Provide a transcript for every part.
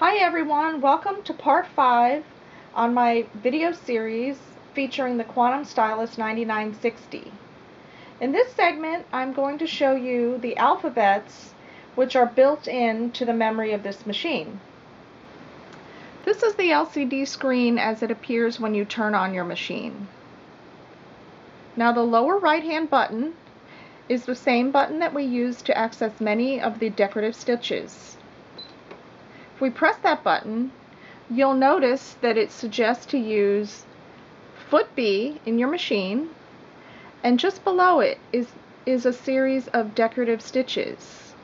Hi everyone, welcome to part 5 on my video series featuring the Quantum Stylist 9960. In this segment I'm going to show you the alphabets which are built into the memory of this machine. This is the LCD screen as it appears when you turn on your machine. Now the lower right hand button is the same button that we use to access many of the decorative stitches. If we press that button, you'll notice that it suggests to use foot B in your machine, and just below it is, is a series of decorative stitches.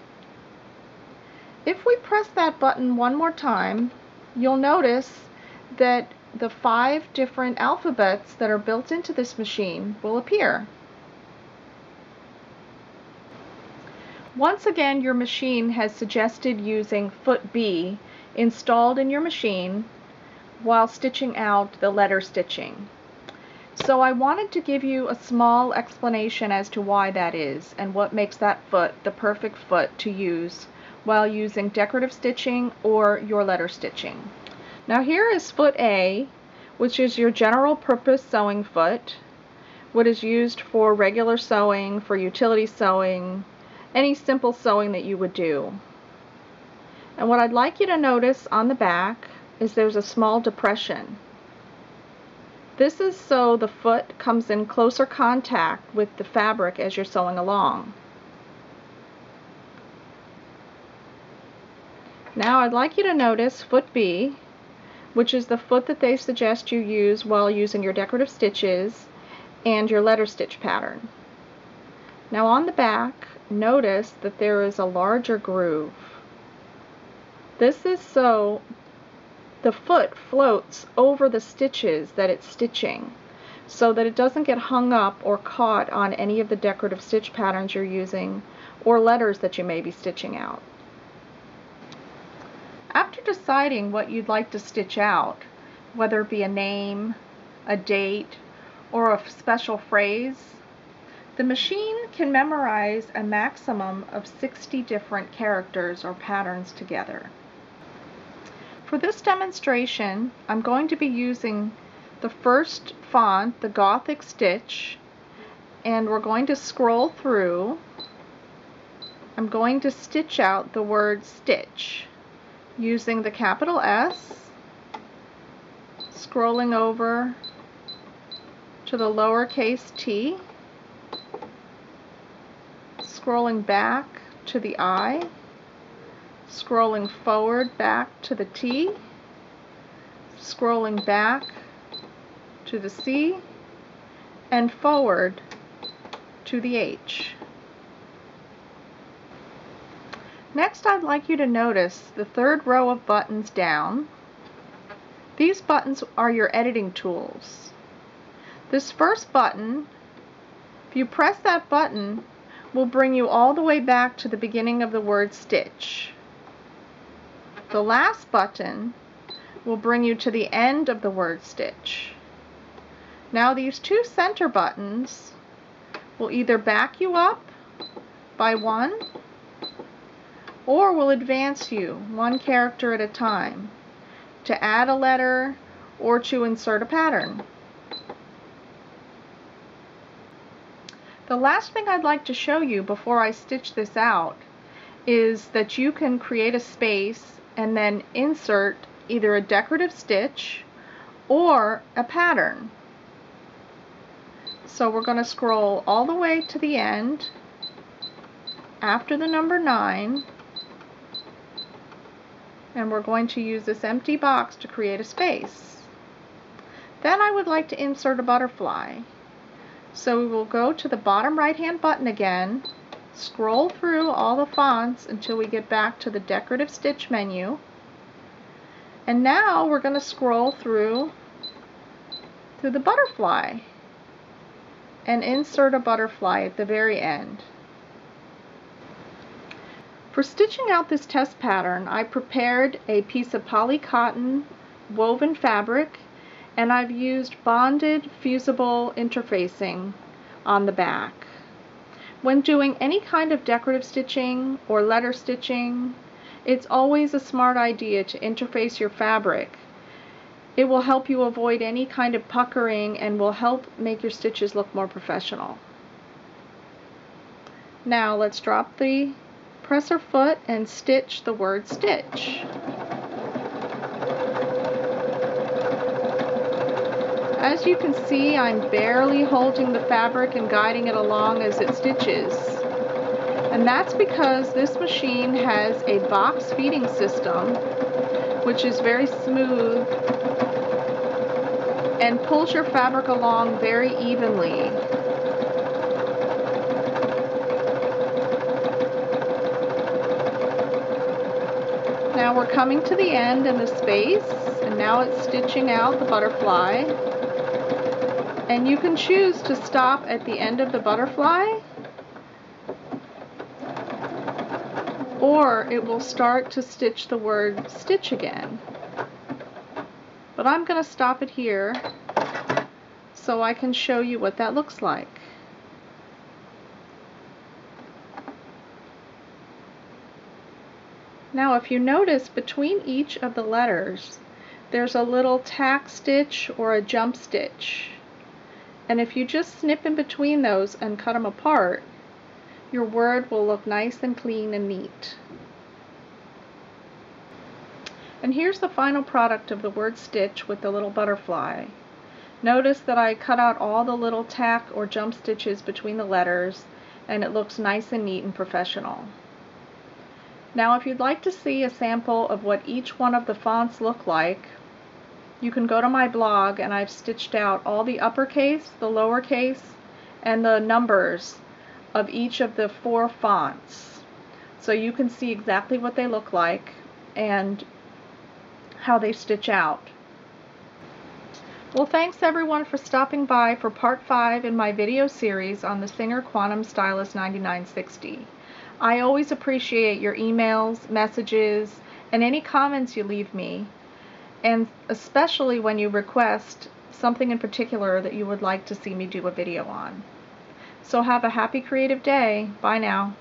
If we press that button one more time, you'll notice that the five different alphabets that are built into this machine will appear. Once again, your machine has suggested using foot B installed in your machine while stitching out the letter stitching. So I wanted to give you a small explanation as to why that is and what makes that foot the perfect foot to use while using decorative stitching or your letter stitching. Now here is foot A, which is your general purpose sewing foot, what is used for regular sewing, for utility sewing, any simple sewing that you would do. And what I'd like you to notice on the back is there's a small depression. This is so the foot comes in closer contact with the fabric as you're sewing along. Now I'd like you to notice foot B, which is the foot that they suggest you use while using your decorative stitches and your letter stitch pattern. Now on the back, notice that there is a larger groove. This is so the foot floats over the stitches that it's stitching so that it doesn't get hung up or caught on any of the decorative stitch patterns you're using or letters that you may be stitching out. After deciding what you'd like to stitch out, whether it be a name, a date, or a special phrase, the machine can memorize a maximum of 60 different characters or patterns together. For this demonstration, I'm going to be using the first font, the Gothic Stitch, and we're going to scroll through. I'm going to stitch out the word stitch using the capital S, scrolling over to the lowercase t, scrolling back to the I, scrolling forward back to the T, scrolling back to the C, and forward to the H. Next I'd like you to notice the third row of buttons down. These buttons are your editing tools. This first button, if you press that button, will bring you all the way back to the beginning of the word stitch. The last button will bring you to the end of the word stitch. Now these two center buttons will either back you up by one or will advance you one character at a time to add a letter or to insert a pattern. The last thing I'd like to show you before I stitch this out is that you can create a space and then insert either a decorative stitch or a pattern. So we're going to scroll all the way to the end after the number 9 and we're going to use this empty box to create a space. Then I would like to insert a butterfly. So we will go to the bottom right hand button again, scroll through all the fonts until we get back to the decorative stitch menu. And now we're going to scroll through to the butterfly and insert a butterfly at the very end. For stitching out this test pattern, I prepared a piece of poly cotton woven fabric and I've used bonded fusible interfacing on the back. When doing any kind of decorative stitching or letter stitching, it's always a smart idea to interface your fabric. It will help you avoid any kind of puckering and will help make your stitches look more professional. Now let's drop the presser foot and stitch the word stitch. As you can see, I'm barely holding the fabric and guiding it along as it stitches. And that's because this machine has a box feeding system, which is very smooth and pulls your fabric along very evenly. Now we're coming to the end in the space, and now it's stitching out the butterfly. And you can choose to stop at the end of the butterfly or it will start to stitch the word stitch again. But I'm going to stop it here so I can show you what that looks like. Now if you notice between each of the letters there's a little tack stitch or a jump stitch. And if you just snip in between those and cut them apart, your word will look nice and clean and neat. And here's the final product of the word stitch with the little butterfly. Notice that I cut out all the little tack or jump stitches between the letters and it looks nice and neat and professional. Now if you'd like to see a sample of what each one of the fonts look like you can go to my blog and I've stitched out all the uppercase, the lowercase, and the numbers of each of the four fonts. So you can see exactly what they look like and how they stitch out. Well, thanks everyone for stopping by for part 5 in my video series on the Singer Quantum Stylist 9960. I always appreciate your emails, messages, and any comments you leave me and especially when you request something in particular that you would like to see me do a video on. So have a happy creative day. Bye now.